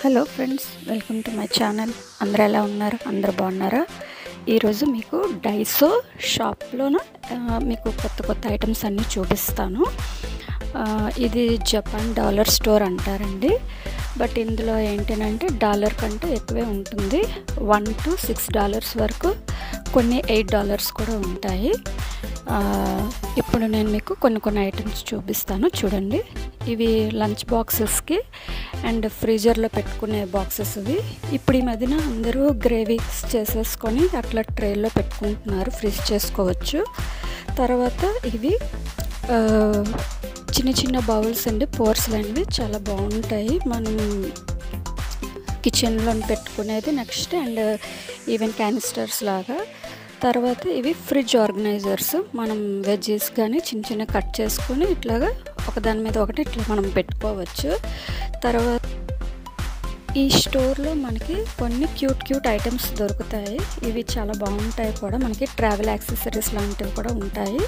Hello friends welcome to my channel. అందరు ఎలా ఉన్నారు? అందరు బాగున్నారా? ఈరోజు మీకు డైసో షాప్లోన మీకు కొత్త కొత్త ఐటమ్స్ అన్నీ చూపిస్తాను. ఇది జపాన్ డాలర్ స్టోర్ అంటారండి. బట్ ఇందులో ఏంటంటే డాలర్ కంటే ఎక్కువే ఉంటుంది. వన్ టు సిక్స్ డాలర్స్ వరకు కొన్ని ఎయిట్ డాలర్స్ కూడా ఉంటాయి. ఇప్పుడు నేను మీకు కొన్ని కొన్ని ఐటమ్స్ చూపిస్తాను. చూడండి. ఇవి లంచ్ బాక్సెస్కి అండ్ ఫ్రీజర్లో పెట్టుకునే బాక్సెస్ ఇవి. ఇప్పుడు ఈ మధ్యన అందరూ గ్రేవీస్ చేసేసుకొని అట్లా ట్రేలో పెట్టుకుంటున్నారు ఫ్రిజ్ చేసుకోవచ్చు. తర్వాత ఇవి చిన్న చిన్న బౌల్స్ అండి పోర్స్ పోర్స్లైన్వి చాలా బాగుంటాయి. మనం కిచెన్లో పెట్టుకునేది నెక్స్ట్ అండ్ ఈవెన్ క్యానిస్టర్స్ లాగా. తర్వాత ఇవి ఫ్రిడ్జ్ ఆర్గనైజర్స్. మనం వెజ్జెస్ కానీ చిన్న చిన్న కట్ చేసుకొని ఇట్లాగా ఒకదాని మీద ఒకటి ఇట్లా మనం పెట్టుకోవచ్చు. తర్వాత ఈ స్టోర్లో మనకి కొన్ని క్యూట్ క్యూట్ ఐటమ్స్ దొరుకుతాయి. ఇవి చాలా బాగుంటాయి కూడా. మనకి ట్రావెల్ యాక్సెసరీస్ లాంటివి కూడా ఉంటాయి.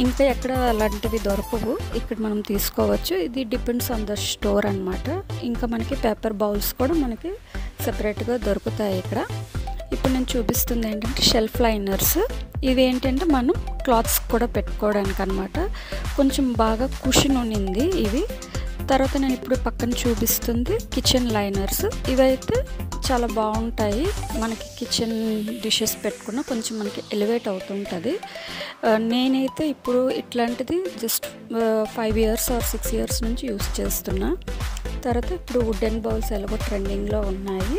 ఇంకా ఎక్కడ అలాంటివి దొరకవు. ఇక్కడ మనం తీసుకోవచ్చు. ఇది డిపెండ్స్ ఆన్ ద స్టోర్ అనమాట ఇంకా మనకి పేపర్ బౌల్స్ కూడా మనకి సపరేట్గా దొరుకుతాయి ఇక్కడ. ఇప్పుడు నేను చూపిస్తుంది ఏంటంటే షెల్ఫ్ లైనర్స్. ఇవి ఏంటంటే మనం క్లాత్స్ కూడా పెట్టుకోవడానికి అనమాట కొంచెం బాగా కుషన్ ఉన్నింది ఇవి. తర్వాత నేను ఇప్పుడు పక్కన చూపిస్తుంది కిచెన్ లైనర్స్ ఇవైతే చాలా బాగుంటాయి. మనకి కిచెన్ డిషెస్ పెట్టుకున్న కొంచెం మనకి ఎలివేట్ అవుతుంటుంది. నేనైతే ఇప్పుడు ఇట్లాంటిది just five years or six years నుంచి యూస్ చేస్తున్నా. తర్వాత ఇప్పుడు వుడెన్ బౌల్స్ ఎలాగో ట్రెండింగ్లో ఉన్నాయి.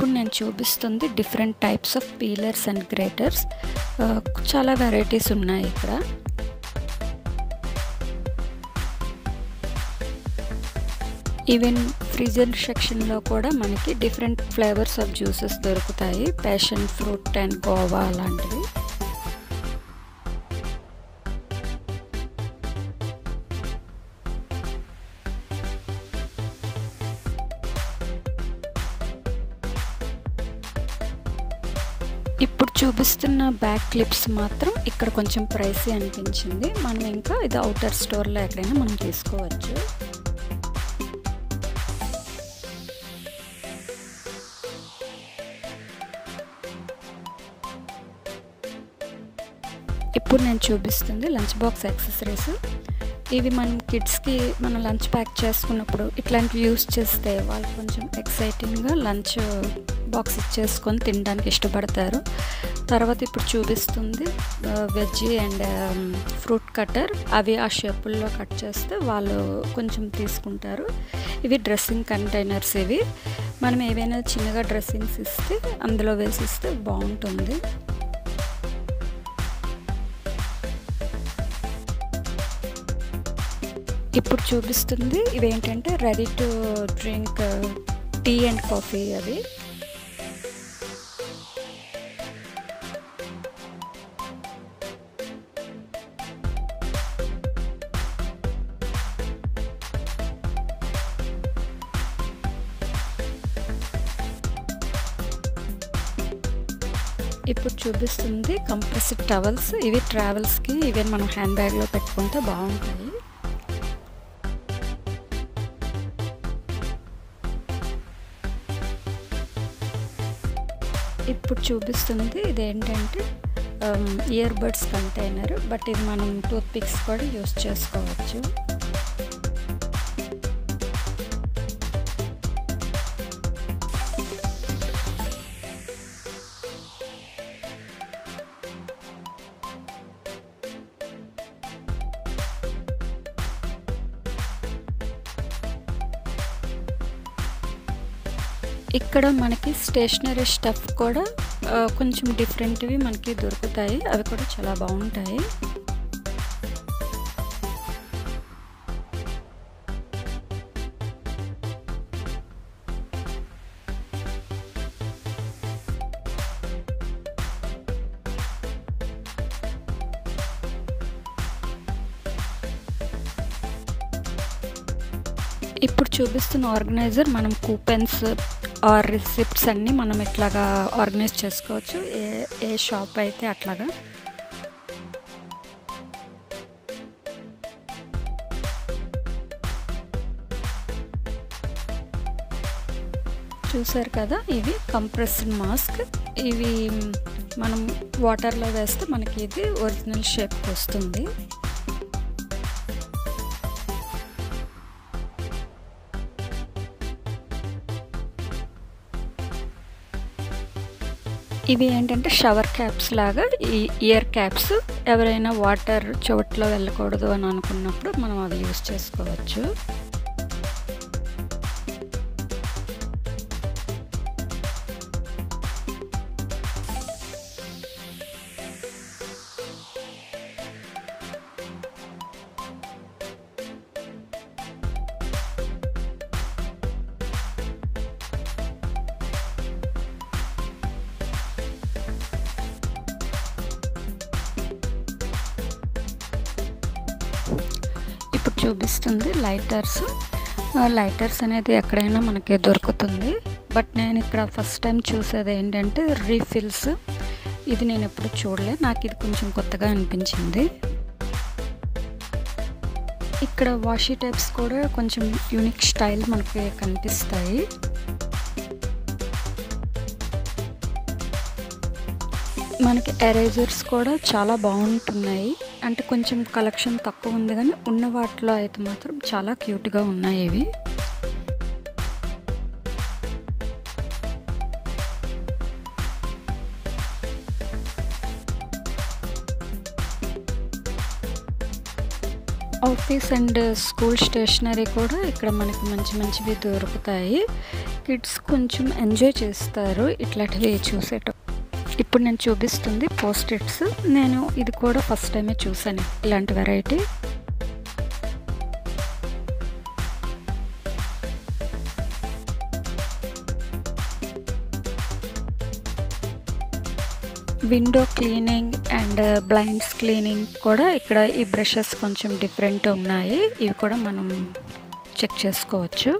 ఇప్పుడు నేను చూపిస్తుంది different types of peelers and graters చాలా వెరైటీస్ ఉన్నాయి ఇక్కడ. ఈవెన్ ఫ్రీజర్ సెక్షన్లో కూడా మనకి డిఫరెంట్ ఫ్లేవర్స్ ఆఫ్ జ్యూసెస్ దొరుకుతాయి. ప్యాషన్ ఫ్రూట్ అండ్ గోవా అలాంటివి చూపిస్తున్న బ్యాక్ క్లిప్స్ మాత్రం ఇక్కడ కొంచెం ప్రైసీ అనిపించింది. మనం ఇంకా ఇది అవుటర్ స్టోర్లో ఎక్కడైనా మనం తీసుకోవచ్చు. ఇప్పుడు నేను చూపిస్తుంది లంచ్ బాక్స్ యాక్సెసరీస్ ఇవి మనం కిడ్స్కి మనం లంచ్ ప్యాక్ చేసుకున్నప్పుడు ఇట్లాంటివి యూస్ చేస్తే వాళ్ళు కొంచెం ఎక్సైటింగ్గా లంచ్ బాక్స్ ఇచ్చేసుకొని తినడానికి ఇష్టపడతారు. తర్వాత ఇప్పుడు చూపిస్తుంది వెజ్ అండ్ ఫ్రూట్ కటర్ అవి ఆ షేపుల్లో కట్ చేస్తే వాళ్ళు కొంచెం తీసుకుంటారు. ఇవి డ్రెస్సింగ్ కంటైనర్స్ ఇవి. మనం ఏవైనా చిన్నగా డ్రెస్సింగ్స్ ఇస్తే అందులో వేసి ఇస్తే బాగుంటుంది. ఇప్పుడు చూపిస్తుంది ఇవేంటంటే ready to drink tea and coffee అవి. ఇప్పుడు చూపిస్తుంది కంప్రెసిడ్ టవల్స్ ఇవి ట్రావెల్స్కి ఈవెన్ మనం హ్యాండ్ బ్యాగ్లో పెట్టుకుంటే బాగుంటాయి ఇప్పుడు చూపిస్తుంది ఇదేంటంటే ఇయర్ బడ్స్ కంటైనర్ బట్ ఇది మనం టూత్ పిక్స్ కూడా యూస్ చేసుకోవచ్చు. ఇక్కడ మనకి స్టేషనరీ స్టఫ్ కూడా ఆ, కొంచెం డిఫరెంట్వి మనకి దొరుకుతాయి. అవి కూడా చాలా బాగుంటాయి. ఇప్పుడు చూపిస్తున్న ఆర్గనైజర్ మనం కూపెన్స్ ఆర్ రిసిప్ట్స్ అన్నీ మనం ఇట్లాగా ఆర్గనైజ్ చేసుకోవచ్చు. ఏ ఏ షాప్ అయితే అట్లాగా. చూసారు కదా ఇవి కంప్రెస్డ్ మాస్క్. ఇవి మనం వాటర్లో వేస్తే మనకి ఇది ఒరిజినల్ షేప్కి వస్తుంది. ఇవి ఏంటంటే షవర్ క్యాప్స్ లాగా ఈ ఇయర్ క్యాప్స్. ఎవరైనా వాటర్ చోట్లో వెళ్ళకూడదు అని అనుకున్నప్పుడు మనం అవి యూస్ చేసుకోవచ్చు. చూపిస్తుంది లైటర్స్ లైటర్స్ అనేది ఎక్కడైనా మనకి దొరుకుతుంది. బట్ నేను ఇక్కడ ఫస్ట్ టైం చూసేది ఏంటంటే రీఫిల్స్ ఇది నేను ఎప్పుడు చూడలే. నాకు ఇది కొంచెం కొత్తగా అనిపించింది. ఇక్కడ వాషీ టైప్స్ కూడా కొంచెం యూనిక్ స్టైల్ మనకి కనిపిస్తాయి. మనకి ఎరేజర్స్ కూడా చాలా బాగుంటున్నాయి. అంటే కొంచెం కలెక్షన్ తక్కువ ఉంది కానీ ఉన్న వాటిలో అయితే మాత్రం చాలా క్యూట్గా ఉన్నాయి ఇవి. ఆఫీస్ అండ్ స్కూల్ స్టేషనరీ కూడా ఇక్కడ మనకి మంచి మంచివి దొరుకుతాయి. కిడ్స్ కొంచెం ఎంజాయ్ చేస్తారు ఇట్లాంటివి చూసేటప్పుడు. ఇప్పుడు నేను చూపిస్తుంది పోస్టిట్స్ నేను ఇది కూడా ఫస్ట్ టైమే చూసాను ఇలాంటి variety window cleaning and blinds cleaning కూడా ఇక్కడ ఈ బ్రషెస్ కొంచెం డిఫరెంట్ ఉన్నాయి. ఇవి కూడా మనం చెక్ చేసుకోవచ్చు.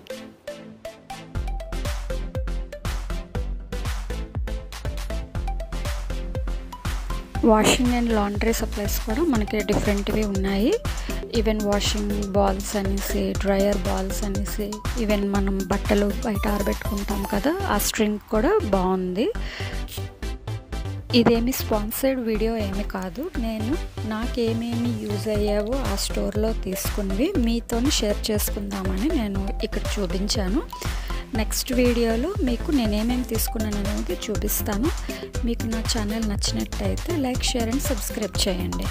వాషింగ్ అండ్ లాండ్రీ సప్లైస్ కూడా మనకి డిఫరెంట్వి ఉన్నాయి. ఈవెన్ వాషింగ్ బాల్స్ అనేసి డ్రయర్ బాల్స్ అనేసి ఈవెన్ మనం బట్టలు బయట ఆరబెట్టుకుంటాం కదా ఆ స్ట్రింగ్ కూడా బాగుంది. ఇదేమి స్పాన్సర్డ్ వీడియో ఏమి కాదు. నేను నాకేమేమి యూజ్ అయ్యావో ఆ స్టోర్లో తీసుకున్నవి మీతో షేర్ చేసుకుందామని నేను ఇక్కడ చూపించాను. నెక్స్ట్ వీడియోలో మీకు నేనేమేమి తీసుకున్నాను అనేది చూపిస్తాను. మీకు నా ఛానల్ నచ్చినట్టయితే లైక్ షేర్ అండ్ సబ్స్క్రైబ్ చేయండి.